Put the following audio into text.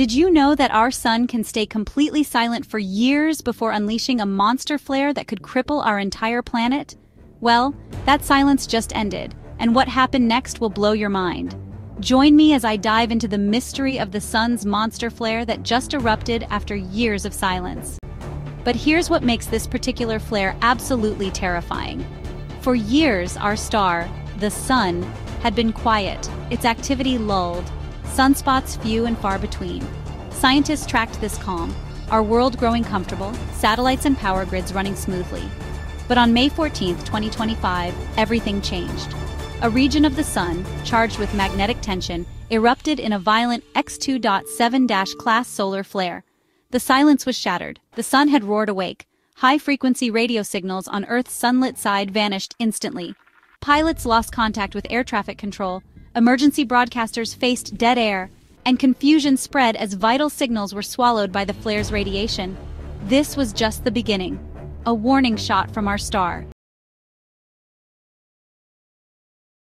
Did you know that our sun can stay completely silent for years before unleashing a monster flare that could cripple our entire planet? Well, that silence just ended, and what happened next will blow your mind. Join me as I dive into the mystery of the sun's monster flare that just erupted after years of silence. But here's what makes this particular flare absolutely terrifying. For years, our star, the sun, had been quiet, its activity lulled, sunspots few and far between. Scientists tracked this calm, our world growing comfortable, satellites and power grids running smoothly. But on May 14, 2025, everything changed. A region of the sun, charged with magnetic tension, erupted in a violent X2.7 class solar flare. The silence was shattered. The sun had roared awake. High frequency radio signals on Earth's sunlit side vanished instantly. Pilots lost contact with air traffic control, emergency broadcasters faced dead air, and confusion spread as vital signals were swallowed by the flare's radiation. This was just the beginning. A warning shot from our star.